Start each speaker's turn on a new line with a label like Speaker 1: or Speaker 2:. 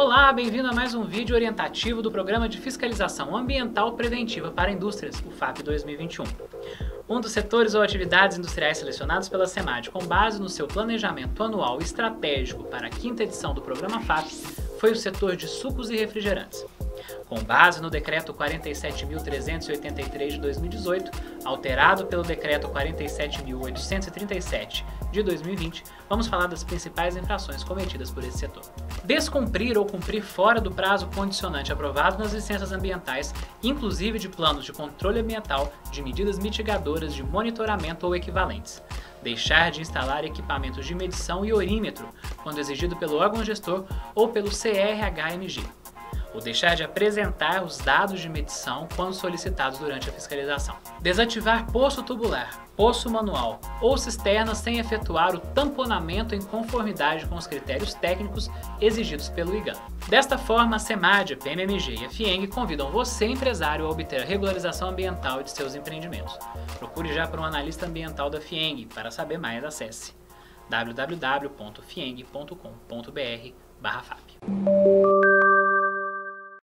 Speaker 1: Olá, bem-vindo a mais um vídeo orientativo do Programa de Fiscalização Ambiental Preventiva para Indústrias, o FAP 2021. Um dos setores ou atividades industriais selecionados pela SEMAD com base no seu planejamento anual estratégico para a quinta edição do programa FAP foi o setor de sucos e refrigerantes. Com base no Decreto 47.383 de 2018, alterado pelo Decreto 47.837 de 2020, vamos falar das principais infrações cometidas por esse setor. Descumprir ou cumprir fora do prazo condicionante aprovado nas licenças ambientais, inclusive de planos de controle ambiental, de medidas mitigadoras de monitoramento ou equivalentes. Deixar de instalar equipamentos de medição e orímetro, quando exigido pelo órgão gestor ou pelo CRHMG ou deixar de apresentar os dados de medição quando solicitados durante a fiscalização. Desativar poço tubular, poço manual ou cisterna sem efetuar o tamponamento em conformidade com os critérios técnicos exigidos pelo IGAN. Desta forma, a SEMAD, a PMMG e a FIENG convidam você, empresário, a obter a regularização ambiental de seus empreendimentos. Procure já por um analista ambiental da FIENG. Para saber mais, acesse www.fieng.com.br/fap.